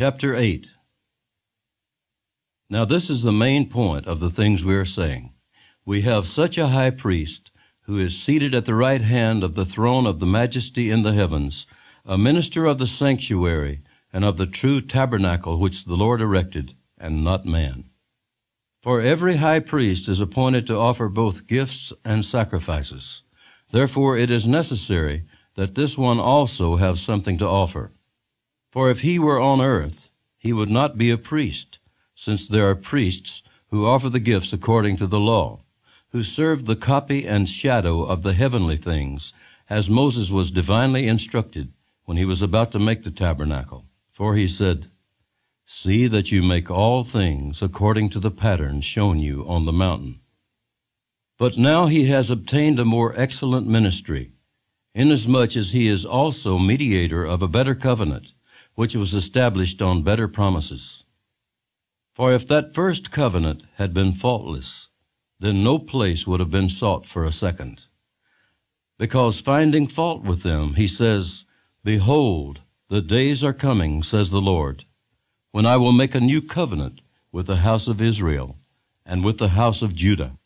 Chapter 8 Now, this is the main point of the things we are saying. We have such a high priest who is seated at the right hand of the throne of the majesty in the heavens, a minister of the sanctuary and of the true tabernacle which the Lord erected, and not man. For every high priest is appointed to offer both gifts and sacrifices. Therefore, it is necessary that this one also have something to offer. For if he were on earth, he would not be a priest, since there are priests who offer the gifts according to the law, who serve the copy and shadow of the heavenly things, as Moses was divinely instructed when he was about to make the tabernacle. For he said, See that you make all things according to the pattern shown you on the mountain. But now he has obtained a more excellent ministry, inasmuch as he is also mediator of a better covenant, which was established on better promises. For if that first covenant had been faultless, then no place would have been sought for a second. Because finding fault with them, he says, Behold, the days are coming, says the Lord, when I will make a new covenant with the house of Israel and with the house of Judah,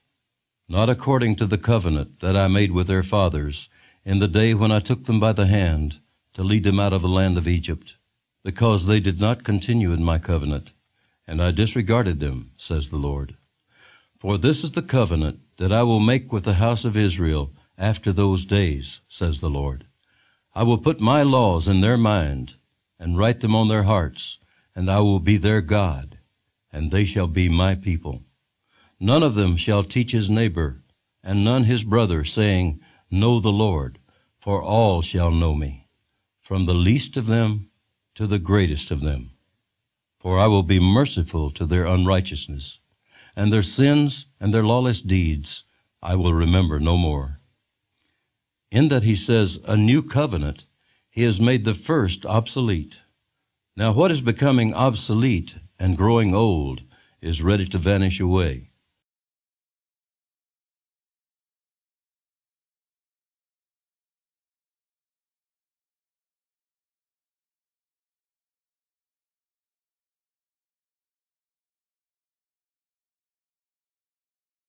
not according to the covenant that I made with their fathers in the day when I took them by the hand to lead them out of the land of Egypt, because they did not continue in my covenant, and I disregarded them, says the Lord. For this is the covenant that I will make with the house of Israel after those days, says the Lord. I will put my laws in their mind and write them on their hearts, and I will be their God, and they shall be my people. None of them shall teach his neighbor, and none his brother, saying, Know the Lord, for all shall know me, from the least of them to the greatest of them. For I will be merciful to their unrighteousness, and their sins and their lawless deeds I will remember no more. In that he says, a new covenant, he has made the first obsolete. Now, what is becoming obsolete and growing old is ready to vanish away.